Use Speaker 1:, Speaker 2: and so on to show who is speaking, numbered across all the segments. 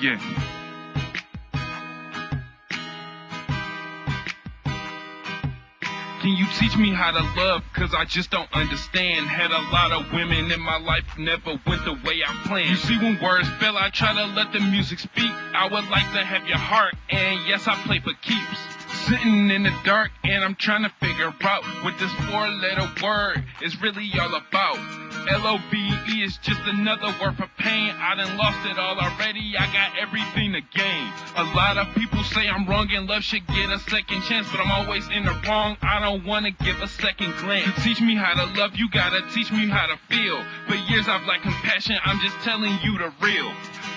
Speaker 1: Yeah. Can you teach me how to love? Cause I just don't understand. Had a lot of women in my life, never went the way I planned. You see, when words fail, I try to let the music speak. I would like to have your heart, and yes, I play for keeps. Sitting in the dark, and I'm trying to figure out what this four letter word is really all about. L-O-V-E is just another word for pain. I done lost it all already. I got everything to gain. A lot of people say I'm wrong and love should get a second chance, but I'm always in the wrong. I don't wanna give a second glance. To teach me how to love, you gotta teach me how to feel. For years I've lacked compassion. I'm just telling you the real.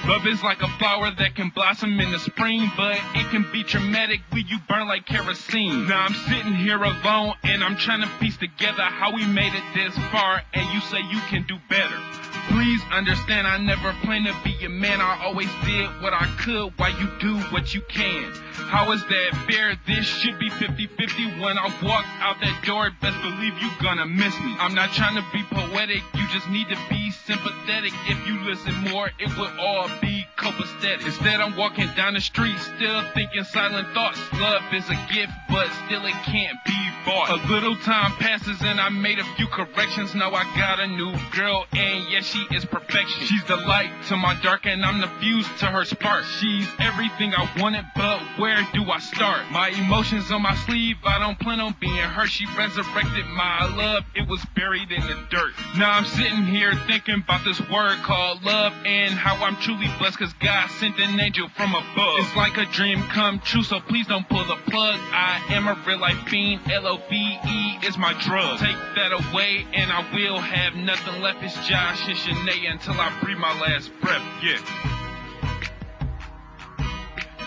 Speaker 1: Love is like a flower that can blossom in the spring, but it can be traumatic when you burn like kerosene. Now I'm sitting here alone and I'm trying to piece together how we made it this far, and you say you can do better. Please understand I never planned to be your man. I always did what I could while you do what you can. How is that fair? This should be 50-50 when I walk out that door. Best believe you gonna miss me. I'm not trying to be poetic. You just need to be sympathetic. If you listen more, it would all be copacetic. Instead, I'm walking down the street, still thinking silent thoughts. Love is a gift, but still it can't be bought. A little time passes and I made a few corrections. Now I got a new girl, and yeah, she is perfection. She's the light to my dark, and I'm the fuse to her spark. She's everything I wanted, but where do I start? My emotions on my sleeve, I don't plan on being hurt. She resurrected my love, it was buried in the dirt. Now I'm sitting here thinking about this word called love and how I'm truly blessed because God sent an angel from above. It's like a dream come true, so please don't pull the plug. I am a real life fiend, L-O-V-E is my drug. Take that away and I will have nothing left. It's Josh and Shanae until I breathe my last breath. Yeah.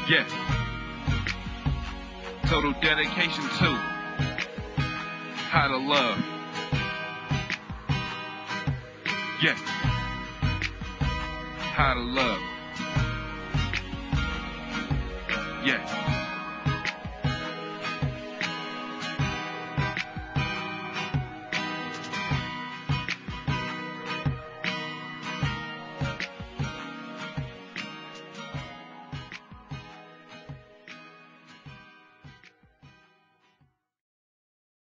Speaker 1: Yeah. Total dedication to how to love. Yeah. How to love. Yeah.